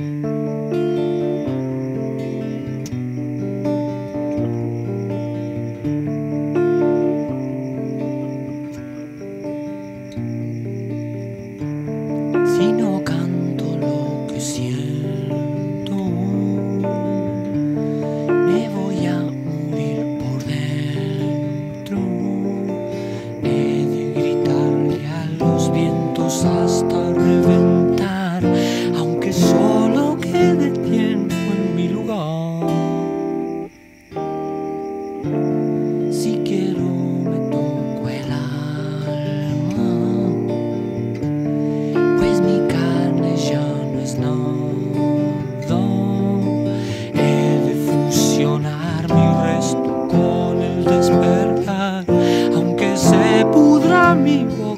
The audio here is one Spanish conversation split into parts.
Mm-hmm.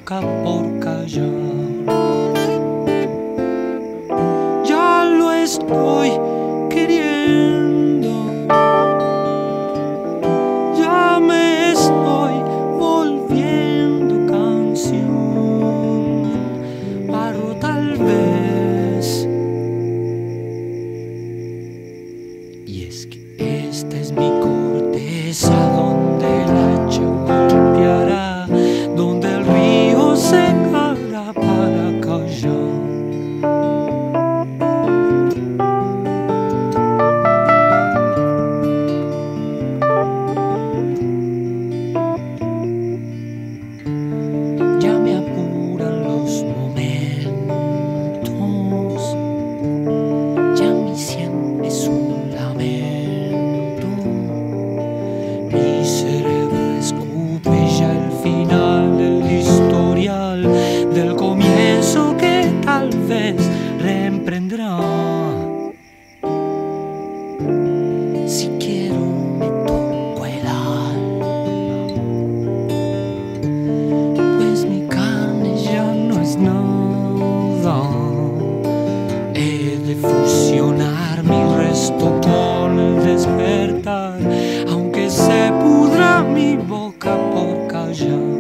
Del comienzo que tal entonces reemprenderá. Si quiero me toco el alma, pues mi carne ya no es nada. He de fusionar mi resto con el despertar, aunque se pudra mi boca por callar.